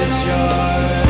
It's yours.